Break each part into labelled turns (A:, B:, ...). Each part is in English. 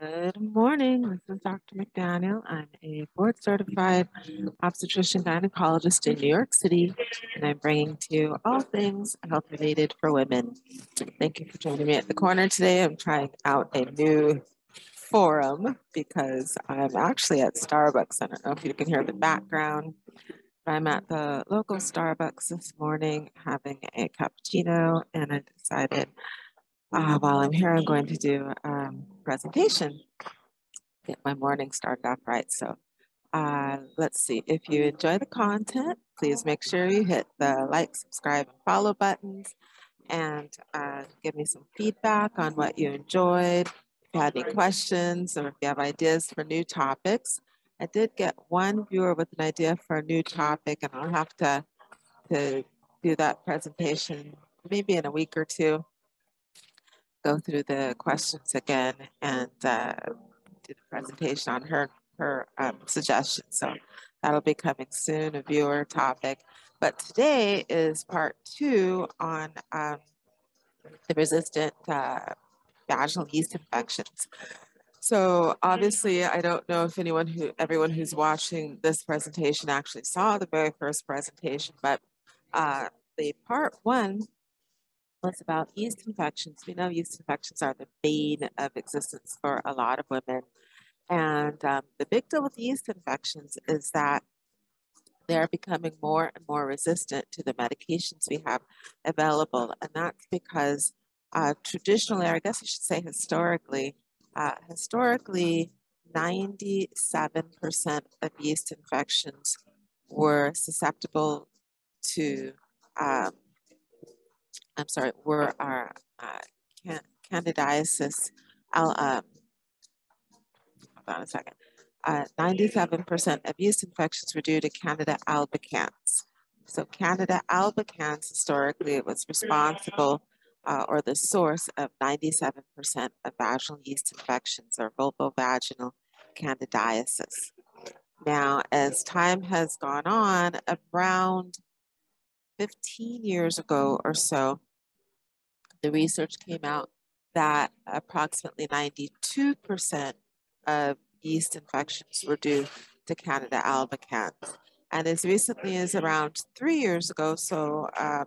A: Good morning. This is Dr. McDaniel. I'm a board certified obstetrician gynecologist in New York City, and I'm bringing to you all things health related for women. Thank you for joining me at the corner today. I'm trying out a new forum because I'm actually at Starbucks. I don't know if you can hear the background. but I'm at the local Starbucks this morning having a cappuccino, and I decided uh, while I'm here, I'm going to do um, presentation, get my morning started off right. So uh, let's see, if you enjoy the content, please make sure you hit the like, subscribe, and follow buttons and uh, give me some feedback on what you enjoyed. If you had any questions or if you have ideas for new topics. I did get one viewer with an idea for a new topic and I'll have to, to do that presentation maybe in a week or two go through the questions again and uh, do the presentation on her her um, suggestion. So that'll be coming soon, a viewer topic. But today is part two on um, the resistant uh, vaginal yeast infections. So obviously, I don't know if anyone who, everyone who's watching this presentation actually saw the very first presentation, but uh, the part one was about yeast infections. We know yeast infections are the bane of existence for a lot of women. And um, the big deal with yeast infections is that they're becoming more and more resistant to the medications we have available. And that's because uh, traditionally, or I guess I should say historically, uh, historically, 97% of yeast infections were susceptible to um, I'm sorry, were our uh, can, candidiasis, um, hold on a second, 97% uh, of yeast infections were due to Candida albicans. So Candida albicans, historically, it was responsible uh, or the source of 97% of vaginal yeast infections or vulvovaginal candidiasis. Now, as time has gone on, around 15 years ago or so, the research came out that approximately 92% of yeast infections were due to Candida albicans. And as recently as around three years ago, so um,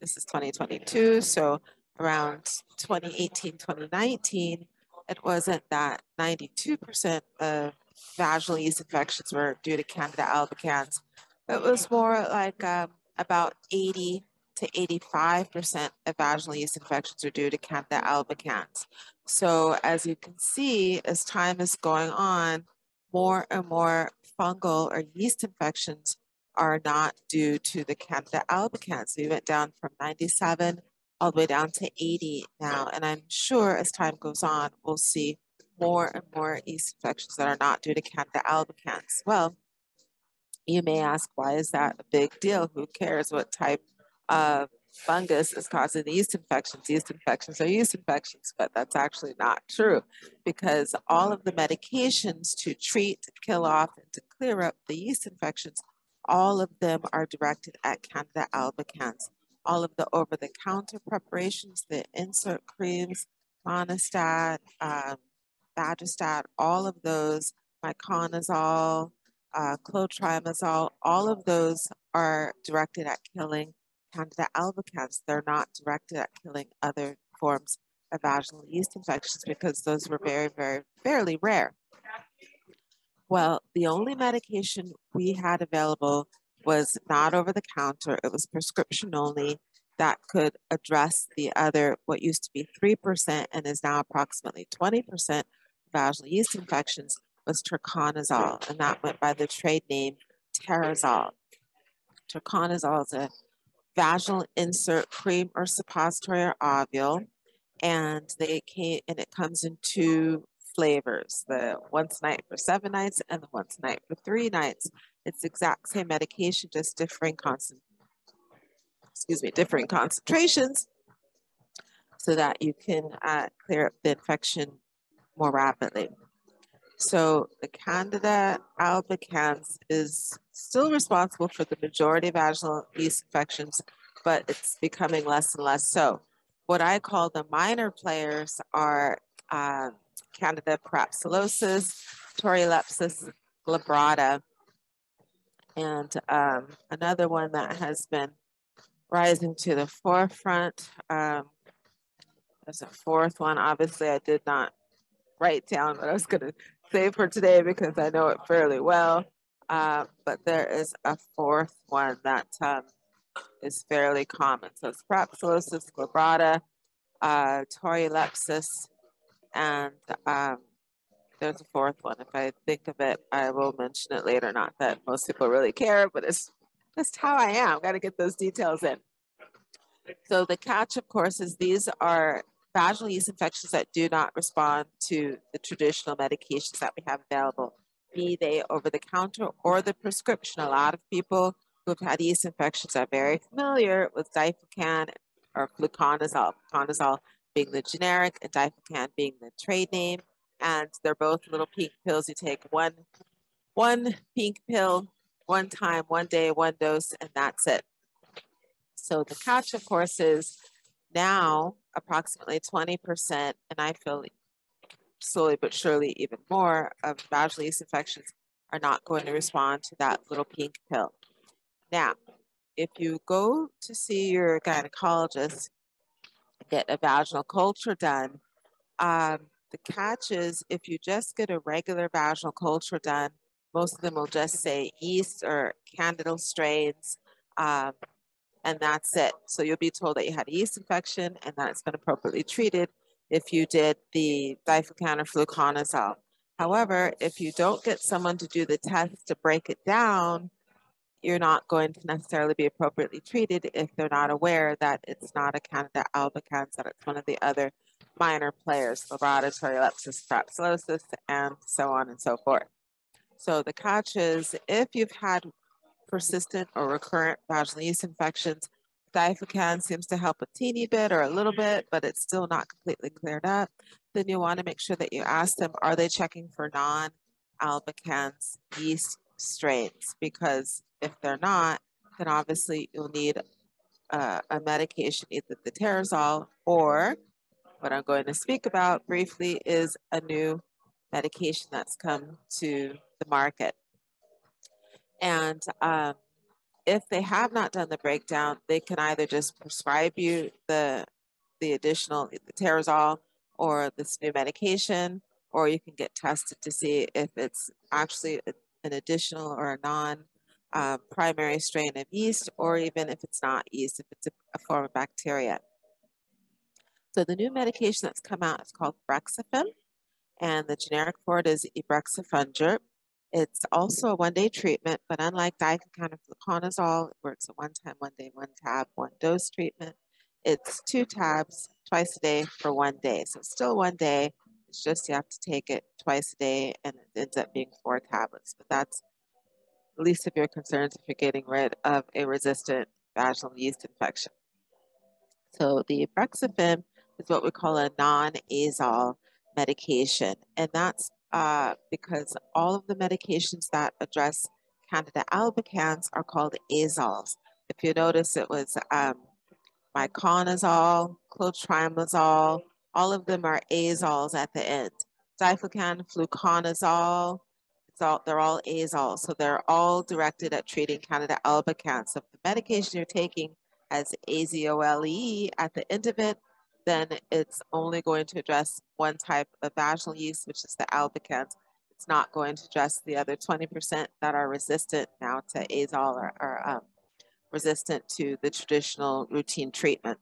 A: this is 2022, so around 2018, 2019, it wasn't that 92% of vaginal yeast infections were due to Candida albicans. It was more like um, about 80 to 85% of vaginal yeast infections are due to Candida albicans. So as you can see, as time is going on, more and more fungal or yeast infections are not due to the Candida albicans. We went down from 97 all the way down to 80 now. And I'm sure as time goes on, we'll see more and more yeast infections that are not due to Candida albicans. Well, you may ask, why is that a big deal? Who cares what type of fungus is causing the yeast infections? Yeast infections are yeast infections, but that's actually not true because all of the medications to treat, to kill off, and to clear up the yeast infections, all of them are directed at Candida albicans. All of the over-the-counter preparations, the insert creams, Monistat, um, all of those, Miconazole, uh, clotrimazole, all of those are directed at killing Candida albicans. They're not directed at killing other forms of vaginal yeast infections because those were very, very, fairly rare. Well, the only medication we had available was not over the counter, it was prescription only that could address the other, what used to be 3% and is now approximately 20% vaginal yeast infections was terconazole, and that went by the trade name Terazol. Terconazole is a vaginal insert cream or suppository or ovule, and they came and it comes in two flavors: the once night for seven nights and the once night for three nights. It's the exact same medication, just differing constant, excuse me, different concentrations, so that you can uh, clear up the infection more rapidly. So the Candida albicans is still responsible for the majority of vaginal yeast infections, but it's becoming less and less so. What I call the minor players are uh, Candida parapsilosis, Torulopsis glabrata, and um, another one that has been rising to the forefront. Um, there's a fourth one. Obviously, I did not write down, but I was going to save for today because I know it fairly well. Uh, but there is a fourth one that um, is fairly common. So it's Parapsilosis glabrata, uh, Torulopsis, and um, there's a fourth one. If I think of it, I will mention it later. Not that most people really care, but it's just how I am. Got to get those details in. So the catch, of course, is these are vaginal yeast infections that do not respond to the traditional medications that we have available, be they over the counter or the prescription. A lot of people who have had yeast infections are very familiar with Diflucan or fluconazole, fluconazole being the generic and Diflucan being the trade name. And they're both little pink pills. You take one, one pink pill, one time, one day, one dose, and that's it. So the catch, of course, is now approximately 20%, and I feel slowly but surely even more of vaginal yeast infections are not going to respond to that little pink pill. Now, if you go to see your gynecologist, get a vaginal culture done, um, the catch is if you just get a regular vaginal culture done, most of them will just say yeast or candidal strains, um, and that's it. So you'll be told that you had a yeast infection and that it's been appropriately treated if you did the diflucan or fluconazole. However, if you don't get someone to do the test to break it down, you're not going to necessarily be appropriately treated if they're not aware that it's not a Candida albicans, that it's one of the other minor players, laboratory lepsis parapsilosis, and so on and so forth. So the catch is if you've had persistent or recurrent vaginal yeast infections. Diflucan seems to help a teeny bit or a little bit, but it's still not completely cleared up. Then you want to make sure that you ask them, are they checking for non-albicans yeast strains? Because if they're not, then obviously you'll need uh, a medication, either the Terazol or what I'm going to speak about briefly is a new medication that's come to the market. And um, if they have not done the breakdown, they can either just prescribe you the the additional the Terazol or this new medication, or you can get tested to see if it's actually an additional or a non uh, primary strain of yeast, or even if it's not yeast, if it's a, a form of bacteria. So the new medication that's come out is called Brexafemme, and the generic for it is Ibrexafungerp. It's also a one-day treatment, but unlike diflucan or fluconazole, where it's a one-time, one-day, one tab, one dose treatment, it's two tabs twice a day for one day. So it's still one day. It's just you have to take it twice a day, and it ends up being four tablets. But that's the least of your concerns if you're getting rid of a resistant vaginal yeast infection. So the Brexafemme is what we call a non-azole medication, and that's uh, because all of the medications that address Candida albicans are called azoles. If you notice, it was um, miconazole, clotrimazole, all of them are azoles at the end. Diflucan, fluconazole, all, they're all azoles. So they're all directed at treating Candida albicans. So if the medication you're taking has azole at the end of it, then it's only going to address one type of vaginal yeast, which is the albicans. It's not going to address the other 20% that are resistant now to azole or, or um, resistant to the traditional routine treatment.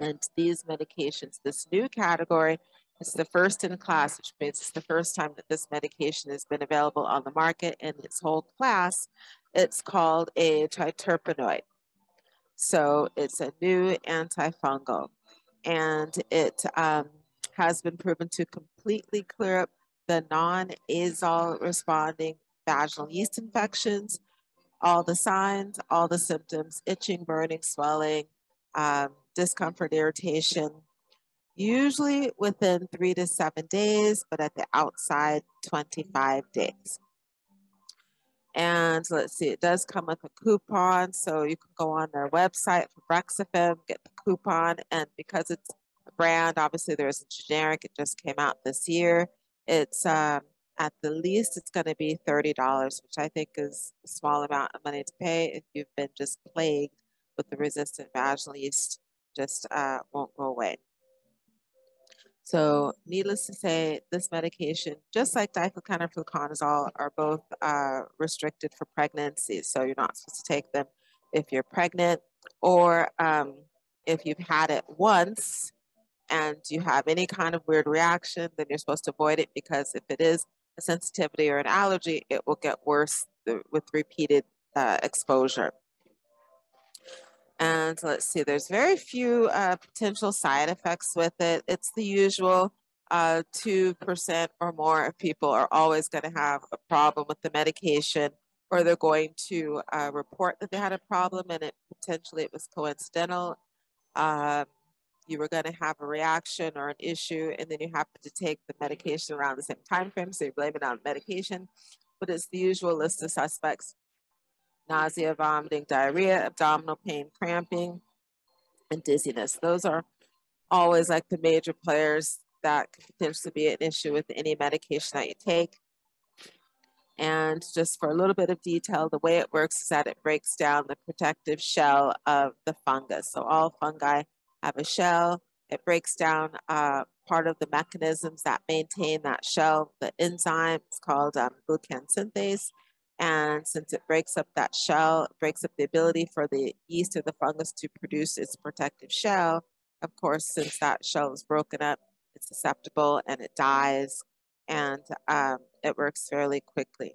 A: And these medications, this new category, is the first in class, which means it's the first time that this medication has been available on the market in its whole class. It's called a triterpenoid. So it's a new antifungal and it um, has been proven to completely clear up the non-azole responding vaginal yeast infections, all the signs, all the symptoms, itching, burning, swelling, um, discomfort, irritation, usually within three to seven days, but at the outside, 25 days. And let's see, it does come with a coupon. So you can go on their website for Brexafemme, get the coupon. And because it's a brand. Obviously, there's a generic. It just came out this year. It's um, at the least, it's going to be $30, which I think is a small amount of money to pay if you've been just plagued with the resistant vaginal yeast, just uh, won't go away. So needless to say, this medication, just like fluconazole, are both uh, restricted for pregnancy. So you're not supposed to take them if you're pregnant or um, if you've had it once and you have any kind of weird reaction, then you're supposed to avoid it because if it is a sensitivity or an allergy, it will get worse with repeated uh, exposure. And let's see, there's very few uh, potential side effects with it. It's the usual uh, 2% or more of people are always going to have a problem with the medication or they're going to uh, report that they had a problem and it potentially it was coincidental. Um, you were going to have a reaction or an issue, and then you happen to take the medication around the same time frame, so you blame it on medication. But it's the usual list of suspects: nausea, vomiting, diarrhea, abdominal pain, cramping, and dizziness. Those are always like the major players that could potentially be an issue with any medication that you take. And just for a little bit of detail, the way it works is that it breaks down the protective shell of the fungus. So all fungi have a shell. It breaks down uh, part of the mechanisms that maintain that shell. The enzyme is called um, glucan synthase. And since it breaks up that shell, it breaks up the ability for the yeast or the fungus to produce its protective shell. Of course, since that shell is broken up, it's susceptible and it dies and um, it works fairly quickly.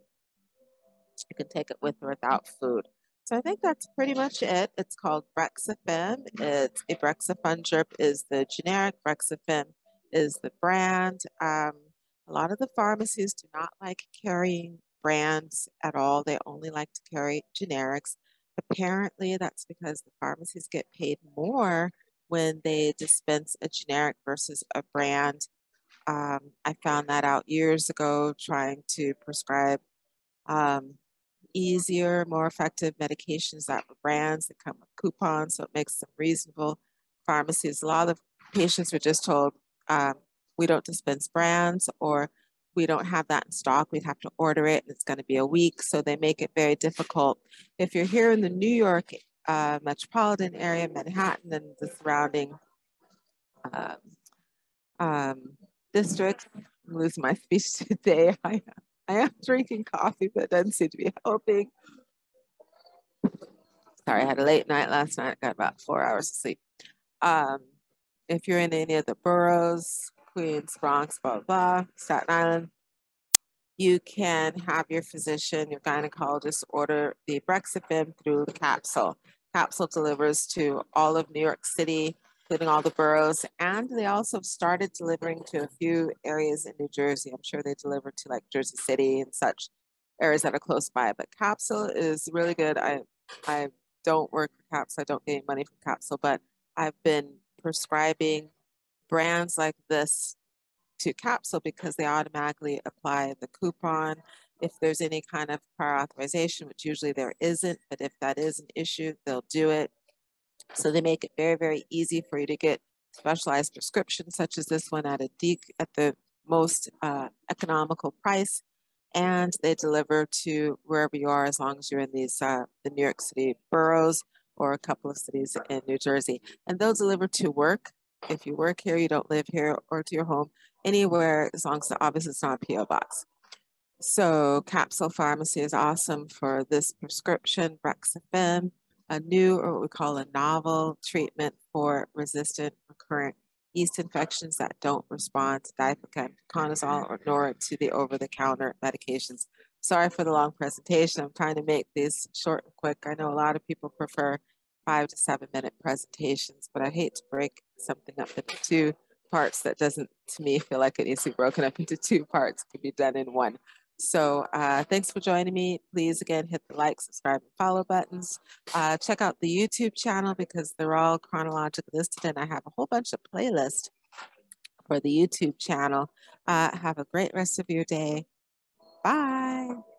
A: You can take it with or without food. So I think that's pretty much it. It's called Brexafemme. It's a Brexafemme is the generic, Brexafemme is the brand. Um, a lot of the pharmacies do not like carrying brands at all. They only like to carry generics. Apparently, that's because the pharmacies get paid more when they dispense a generic versus a brand. Um, I found that out years ago trying to prescribe um, easier, more effective medications that were brands that come with coupons, so it makes them reasonable. Pharmacies, a lot of patients were just told, um, we don't dispense brands or we don't have that in stock. We'd have to order it and it's going to be a week. So they make it very difficult. If you're here in the New York uh, metropolitan area, Manhattan and the surrounding um, um, districts, losing my speech today. I I am drinking coffee, but it doesn't seem to be helping. Sorry, I had a late night last night. got about four hours of sleep. Um, if you're in any of the boroughs, Queens, Bronx, blah, blah, Staten Island, you can have your physician, your gynecologist order the Brexafemme through the capsule. Capsule delivers to all of New York City, including all the boroughs. And they also started delivering to a few areas in New Jersey. I'm sure they deliver to like Jersey City and such areas that are close by. But Capsule is really good. I I don't work for Capsule. I don't get any money from Capsule, but I've been prescribing brands like this to Capsule because they automatically apply the coupon. If there's any kind of prior authorization, which usually there isn't, but if that is an issue, they'll do it. So they make it very, very easy for you to get specialized prescriptions such as this one at a de- at the most uh, economical price, and they deliver to wherever you are as long as you're in these uh, the New York City boroughs or a couple of cities in New Jersey, and they'll deliver to work. If you work here, you don't live here, or to your home, anywhere as long as the obviously it's not a PO box. So Capsule Pharmacy is awesome for this prescription, Brexafemme a new or what we call a novel treatment for resistant recurrent yeast infections that don't respond to diflucan, or nor to the over-the-counter medications. Sorry for the long presentation. I'm trying to make these short and quick. I know a lot of people prefer five to seven minute presentations, but I hate to break something up into two parts that doesn't, to me, feel like it needs to be broken up into two parts. could be done in one. So uh, thanks for joining me. Please again, hit the like, subscribe, and follow buttons. Uh, check out the YouTube channel because they're all chronologically listed and I have a whole bunch of playlists for the YouTube channel. Uh, have a great rest of your day. Bye.